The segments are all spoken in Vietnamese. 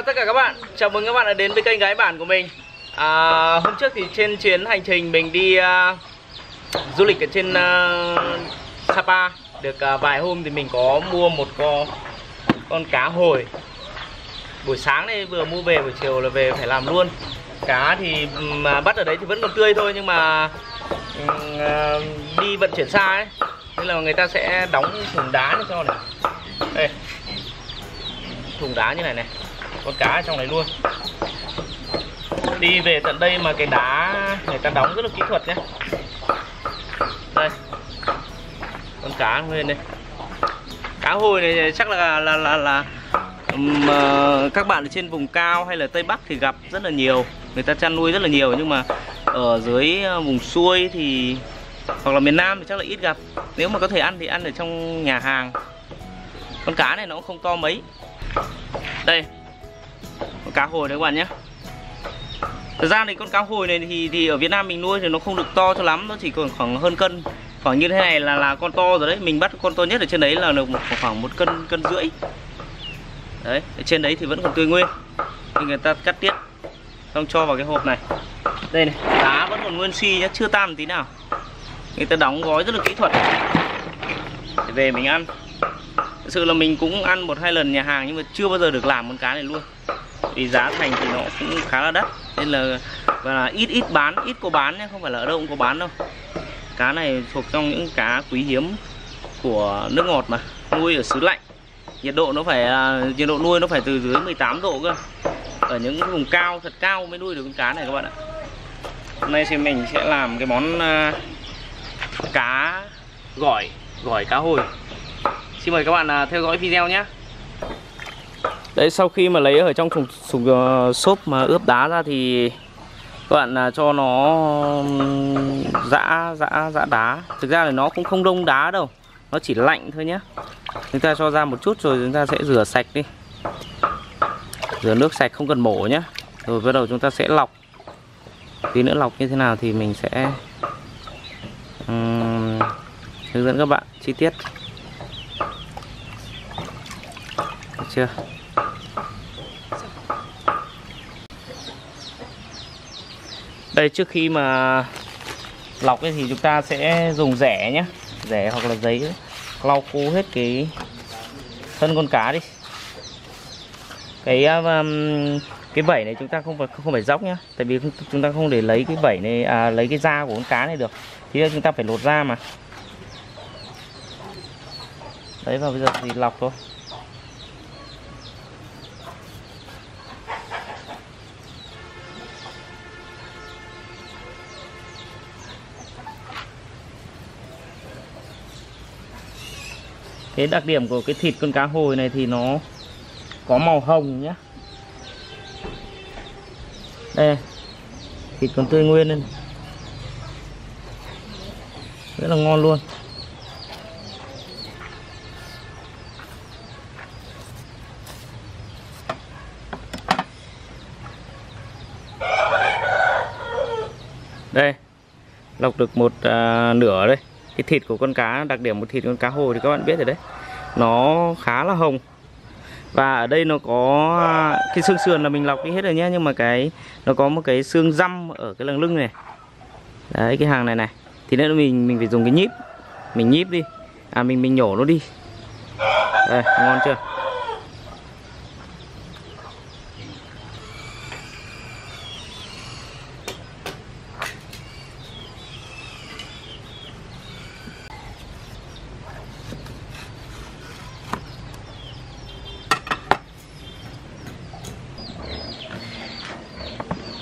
chào tất cả các bạn. Chào mừng các bạn đã đến với kênh Gái Bản của mình. À, Hôm trước thì trên chuyến hành trình mình đi uh, du lịch ở trên uh, Sapa. Được uh, vài hôm thì mình có mua một con, con cá hồi. Buổi sáng này vừa mua về, buổi chiều là về phải làm luôn. Cá thì mà bắt ở đấy thì vẫn còn tươi thôi Nhưng mà uh, đi vận chuyển xa ấy. Nên là người ta sẽ đóng thùng đá cho này. Đây. Thùng đá như này này con cá ở trong này luôn. Đi về tận đây mà cái đá người ta đóng rất là kỹ thuật nhé. Đây. Con cá nguyên đây. Cá hồi này chắc là là là là um, uh, các bạn ở trên vùng cao hay là tây bắc thì gặp rất là nhiều. Người ta chăn nuôi rất là nhiều nhưng mà ở dưới ờ, vùng xuôi thì hoặc là miền nam thì chắc là ít gặp. Nếu mà có thể ăn thì ăn ở trong nhà hàng. Con cá này nó cũng không to mấy. Đây cá hồi đấy các bạn nhé. Thực ra thì con cá hồi này thì thì ở Việt Nam mình nuôi thì nó không được to cho lắm Nó chỉ còn khoảng hơn cân. Khoảng như thế này là là con to rồi đấy Mình bắt con to nhất ở trên đấy là được một, khoảng một cân cân rưỡi. Đấy, ở trên đấy thì vẫn còn tươi nguyên. Thì người ta cắt tiết Xong cho vào cái hộp này. Đây này, cá vẫn còn nguyên si nhá, chưa tan tí nào. Người ta đóng gói rất là kỹ thuật. Để về mình ăn. Thật sự là mình cũng ăn một hai lần nhà hàng nhưng mà chưa bao giờ được làm con cá này luôn vì giá thành thì nó cũng khá là đắt. Nên là, và là ít ít bán, ít có bán nhé không phải là ở đâu cũng có bán đâu. Cá này thuộc trong những cá quý hiếm của nước ngọt mà, nuôi ở xứ lạnh. Nhiệt độ nó phải à, nhiệt độ nuôi nó phải từ dưới 18 độ cơ. Ở những vùng cao, thật cao mới nuôi được con cá này các bạn ạ. Hôm nay thì mình sẽ làm cái món à, cá gỏi gỏi cá hồi. Xin mời các bạn à, theo dõi video nhé Đấy sau khi mà lấy ở trong thùng, thùng uh, ờ, xốp mà ướp đá ra thì các bạn là cho nó dã dã dã đá. Thực ra là nó cũng không đông đá đâu Nó chỉ lạnh thôi nhé Chúng ta cho ra một chút rồi chúng ta sẽ rửa sạch đi. Rửa nước sạch không cần mổ nhé Rồi bắt đầu chúng ta sẽ lọc. Tí nữa lọc như thế nào thì mình sẽ um, hướng dẫn các bạn chi tiết. Chưa? Đây trước khi mà lọc ấy thì chúng ta sẽ dùng rẻ nhé. Rẻ hoặc là giấy. Lau khô hết cái thân con cá đi. Cái um, cái vảy này chúng ta không phải không phải dốc nhá. Tại vì chúng ta không để lấy cái vảy này à, lấy cái da của con cá này được. Thì chúng ta phải lột da mà. Đấy và bây giờ thì lọc thôi. Cái đặc điểm của cái thịt con cá hồi này thì nó có màu hồng nhé đây thịt còn tươi nguyên lên rất là ngon luôn. Đây lọc được một à, nửa đây cái thịt của con cá, đặc điểm một thịt con cá hồi thì các bạn biết rồi đấy. Nó khá là hồng. Và ở đây nó có à, cái xương sườn là mình lọc đi hết rồi nhé, nhưng mà cái, nó có một cái xương răm ở cái lưng lưng này. Đấy, cái hàng này này. Thì nên mình mình phải dùng cái nhíp. Mình nhíp đi. À mình mình nhổ nó đi. Đây, ngon chưa?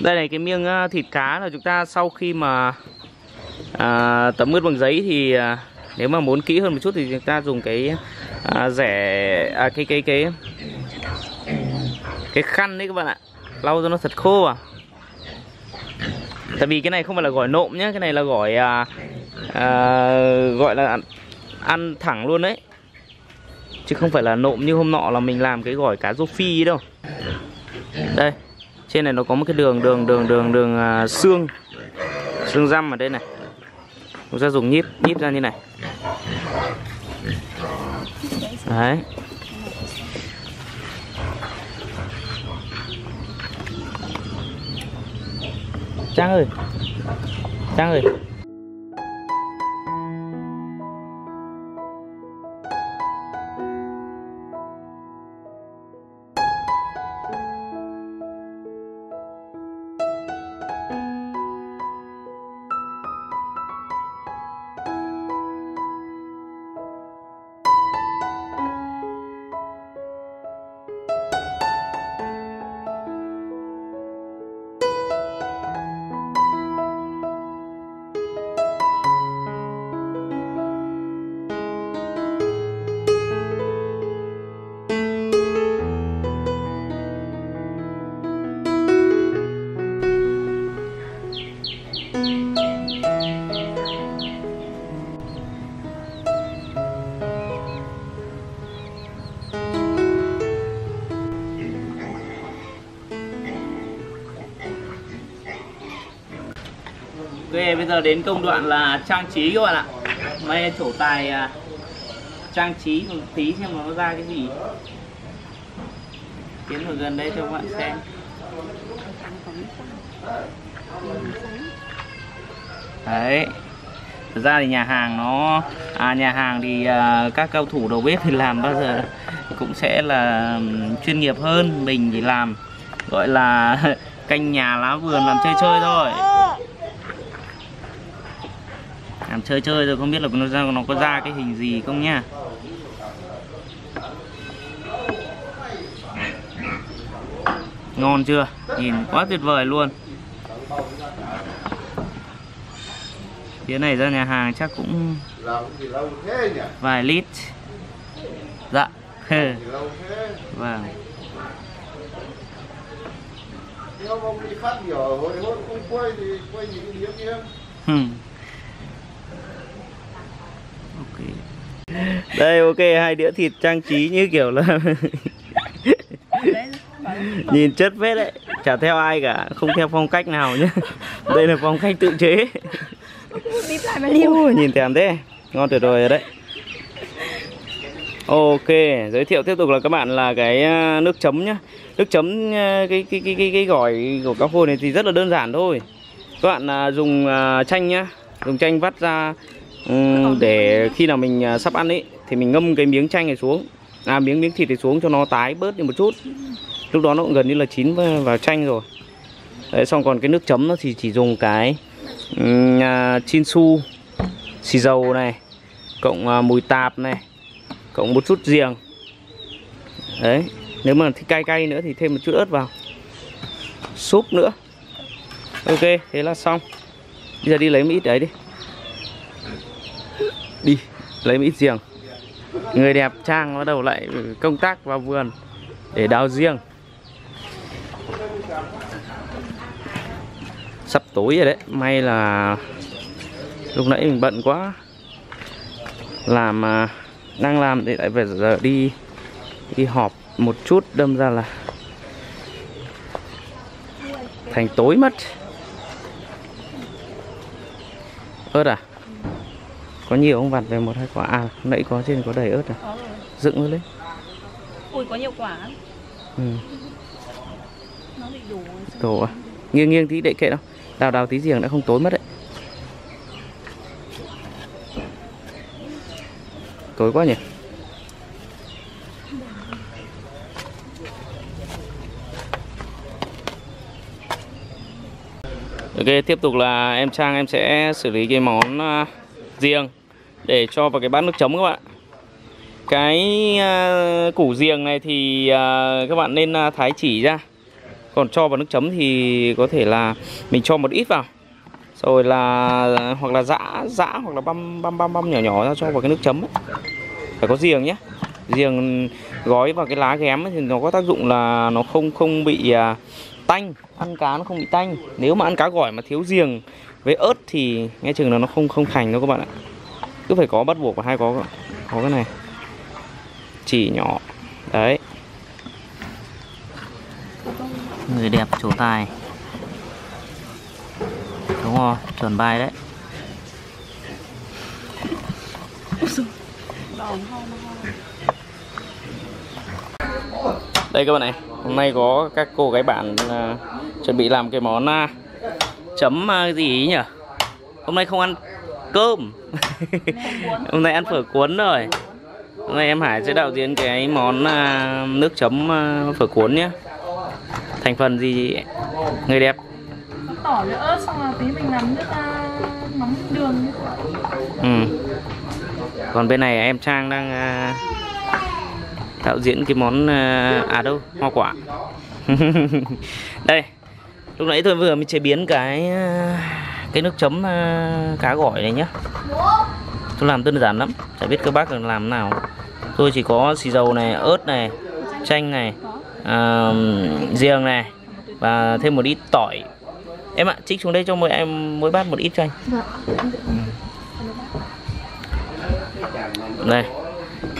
Đây này cái miếng ờ, thịt cá là chúng ta sau khi mà à, tấm ướt bằng giấy thì à, nếu mà muốn kỹ hơn một chút thì chúng ta dùng cái à, rẻ à, cái cái cái cái khăn đấy các bạn ạ. Lau cho nó thật khô à tại vì cái này không phải là gỏi nộm nhé cái này là gỏi à, à, gọi là ăn, ăn thẳng luôn đấy. Chứ không phải là nộm như hôm nọ là mình làm cái gỏi cá rô phi đâu. Đây trên này nó có một cái đường đường đường đường đường à, xương. Xương răm ở đây này. Chúng ta dùng nhíp nhíp ra như này. Đấy. Trang ơi. Trang ơi. Bây giờ đến công đoạn là trang trí các bạn ạ. May trổ tài à, trang trí một tí xem nó ra cái gì. Tiến vào gần đây cho các bạn xem. Đấy. Thực ra thì nhà hàng nó à, Nhà hàng thì à, các cao thủ đầu bếp thì làm bao giờ cũng sẽ là chuyên nghiệp hơn. Mình thì làm gọi là canh nhà lá vườn làm chơi chơi thôi làm chơi chơi rồi không biết là nó ra nó có ra cái hình gì không nha ngon chưa? Nhìn quá tuyệt vời luôn. Phía này ra nhà hàng chắc cũng vài lít. Dạ. Vâng. Nếu ông đi phát biểu hồi hôm không quay thì quay những cái điếm em Hmm. ok đây ok hai đĩa thịt trang trí như kiểu là nhìn chất vết đấy. Chả theo ai cả không theo phong cách nào nhé đây là phong cách tự chế. Ui, nhìn thèm thế. Ngon tuyệt vời rồi đấy. Ok giới thiệu tiếp tục là các bạn là cái à, nước chấm nhá. Nước chấm à, cái cái cái cái, cái gỏi của cá khô này thì rất là đơn giản thôi. Các bạn à, dùng chanh nhá. Dùng chanh vắt ra để khi nào mình à, sắp ăn ấy thì mình ngâm cái miếng chanh này xuống. À miếng miếng thịt này xuống cho nó tái bớt đi một chút. Lúc đó nó cũng gần như là chín vào chanh rồi. Đấy xong còn cái nước chấm nó thì chỉ dùng cái um, chinsu xì dầu này cộng à, mùi tạp này cộng một chút giềng. Đấy nếu mà thích cay cay nữa thì thêm một chút ớt vào. Súp nữa. Ok thế là xong. Bây giờ đi lấy một ít đấy đi đi, lấy một ít giềng. Người đẹp trang bắt đầu lại công tác vào vườn để đào riêng sắp tối rồi đấy, may là lúc nãy mình bận quá. Làm mà đang làm thì lại phải giờ đi đi họp một chút, đâm ra là thành tối mất. Ớt à? Có nhiều không vặt về một hai quả. À nãy có trên có đầy ớt à? Rồi. Dựng lên ui có nhiều quả. Ừ. nó bị đổ Đổ à? Nghiêng nghiêng tí đậy kệ đâu Đào đào tí giềng đã không tối mất đấy. Tối quá nhỉ? Ok tiếp tục là em Trang em sẽ xử lý cái món à, riêng để cho vào cái bát nước chấm các bạn. Cái à, củ riềng này thì à, các bạn nên à, thái chỉ ra. Còn cho vào nước chấm thì có thể là mình cho một ít vào. Rồi là hoặc là giã giã hoặc là băm băm băm băm nhỏ nhỏ ra cho vào cái nước chấm ấy. phải có riềng nhé. Riềng gói vào cái lá ghém ấy thì nó có tác dụng là nó không không bị à, tanh. Ăn cá nó không bị tanh. Nếu mà ăn cá gỏi mà thiếu riềng với ớt thì nghe chừng là nó không không thành đâu các bạn ạ cứ phải có bắt buộc và hay có có cái này. Chỉ nhỏ. Đấy. Người đẹp trổ tài. Đúng rồi chuẩn bài đấy. Đây các bạn này hôm nay có các cô gái bạn à, chuẩn bị làm cái món à, chấm à, gì ý nhỉ? Hôm nay không ăn cơm hôm nay ăn phở cuốn rồi. Hôm nay em Hải sẽ đạo diễn cái món à, nước chấm à, phở cuốn nhé. Thành phần gì người đẹp? Tỏi với ớt xong là tí mình làm nước à, mắm đường. Ừ. còn bên này em Trang đang à, đạo diễn cái món à, à đâu? Hoa quả. Đây lúc nãy tôi vừa mới chế biến cái à, cái nước chấm à, cá gỏi này nhá. Tôi làm đơn giản lắm chả biết các bác là làm nào. Tôi chỉ có xì dầu này ớt này chanh này à, riềng này và thêm một ít tỏi. Em ạ trích xuống đây cho mỗi em mỗi bát một ít cho anh. Đây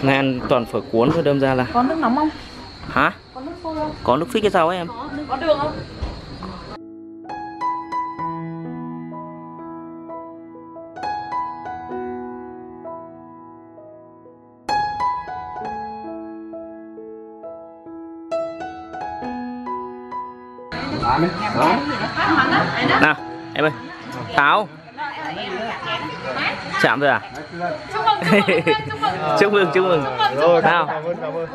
nay ăn toàn phở cuốn thôi đâm ra là có nước nóng không? Hả? Có nước sôi không? Có nước phích cái sao ấy em? Có đường không táo chạm rồi à? Chúc mừng chúc mừng Rồi, nào cảm ơn, cảm ơn.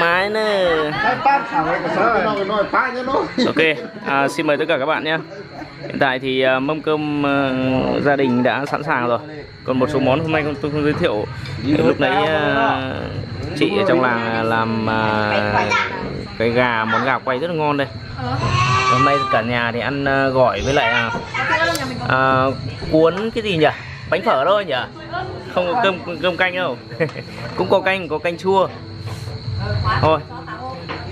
mái nó. ok à, xin mời tất cả các bạn nhé. Hiện tại thì à, mâm cơm à, gia đình đã sẵn sàng rồi. Còn một số món hôm nay tôi không giới thiệu. Lúc nãy à, chị ở trong làng làm à, cái gà món gà quay rất là ngon đây hôm nay cả nhà thì ăn à, gỏi với lại à, à, cuốn cái gì nhỉ bánh phở thôi nhỉ không có cơm cơm canh đâu cũng có canh có canh chua thôi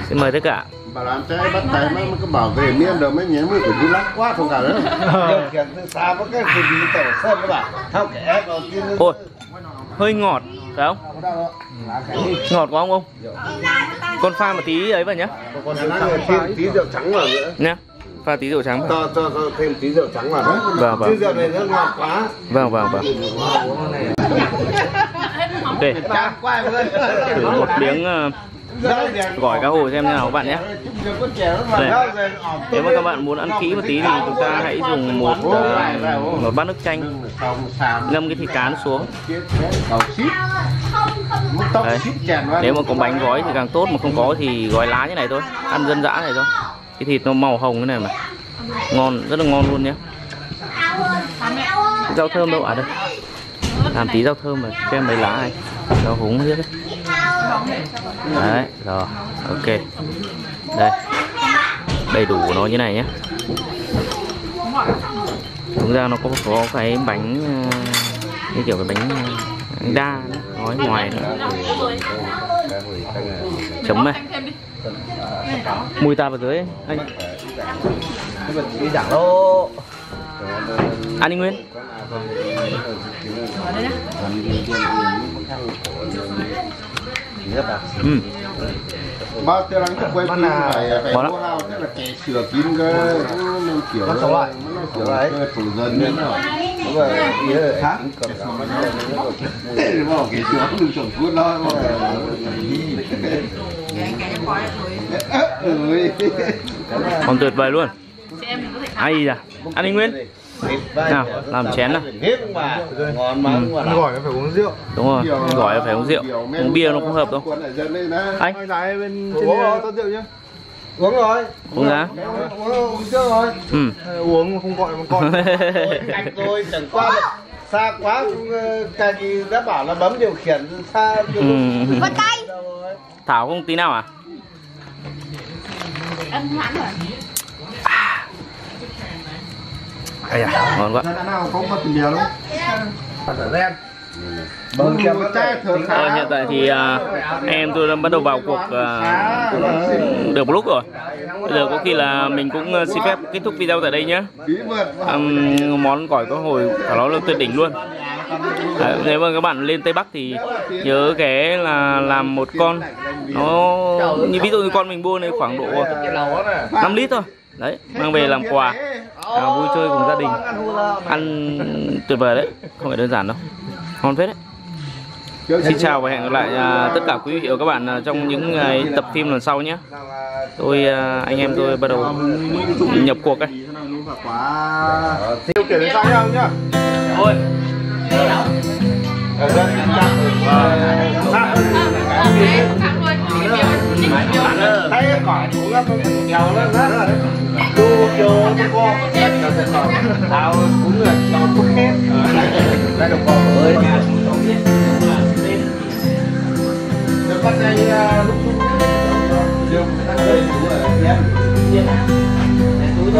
xin mời tất cả Bảo làm trái bắt tay nó nó cứ bảo về miền rồi mới nhớ mới phải đi lắc quá không cả nữa. Điều khiển từ xa với cái gì đi tổ sơn các bạn. Theo cái ép đầu tiên. ôi hơi ngọt phải không ngọt quá không ông con pha một tí ấy vào nhá thêm tí rượu trắng vào nữa. nhá pha tí rượu trắng vào Cho cho cho thêm tí rượu trắng vào đấy. Vâng, vâng. Chứ rượu này nó ngọt quá. vâng vâng vâng ok thử một miếng ờ, gỏi cá hồi xem như nào các bạn nhé. Đây. nếu mà các bạn muốn ăn kỹ một tí thì chúng ta hãy dùng một ờ, một bát nước chanh, ngâm cái thịt cán xuống. Đấy. nếu mà có bánh gói thì càng tốt, mà không có thì gói lá như này thôi. Ăn dân dã này thôi. Cái thịt nó màu hồng thế này mà. Ngon, rất là ngon luôn nhé. Rau thơm đâu à đây. Làm tí rau thơm mà, cho em mấy lá này. Rau húng hết đấy đấy, rồi, ok. Đây. Đầy đủ của nó như này nhé. Đúng ra nó có có cái bánh ờ, cái kiểu cái bánh ờ, đa nói ngoài nữa chấm này. Mùi ta vào dưới, anh. Đi giảng lô. anh đi nguyên ừ. bao tiêu đánh quay phim phải phải mua hao tức là kẻ sửa kín cơ nó kiểu nó sống lại nó kiểu lại thủ dân nữa rồi đúng rồi ý là hả bảo kẻ sửa không được chuẩn cuốn đó còn tuyệt vời luôn ai da anh đi nguyên nào làm chén nào. Ngon mà ngon gỏi phải uống rượu. Đúng rồi gỏi là phải uống rượu. uống bia nó cũng hợp đâu. anh. Anh bên trên Uống rồi. rượu nhá. Uống rồi. Uống giá uống uống chưa rồi. Ừ. Ờ, uống mà không gọi mà con cạnh rồi chẳng qua xa quá ờ, cái gì đã bảo là bấm điều khiển xa ừ. Vân tay thảo không tí nào à? Ăn hoãn rồi Ây da ngon quá. Nào không có Ờ, hiện tại thì à, em tôi đã bắt đầu vào cuộc à, được một lúc rồi. Bây giờ có khi là mình cũng à, xin phép kết thúc video tại đây nhé. Bí món gỏi có hồi cả nó là tuyệt đỉnh luôn. À, nếu mà các bạn lên tây bắc thì nhớ ghé là làm một con. Nó như ví dụ như con mình mua này khoảng độ 5 lít thôi đấy mang về làm quà. à, vui chơi cùng gia đình. ăn tuyệt vời đấy không phải đơn giản đâu. Ngon phết đấy. Xin chào và hẹn gặp lại à, tất cả quý vị và các bạn à, trong những à, tập phim lần sau nhé. Tôi à, anh em tôi bắt đầu nhập cuộc đây. Tiêu chuyển đến sang nhau nhá. Ôi, ở đây thấy cỏ nó nhiều lên đó. Đu vô cho con. Tao cũng là cho thuốc hết. Đây đồng con ơi. Được bắt đây lúc lúc. Điều ta đây cũng là em. Túi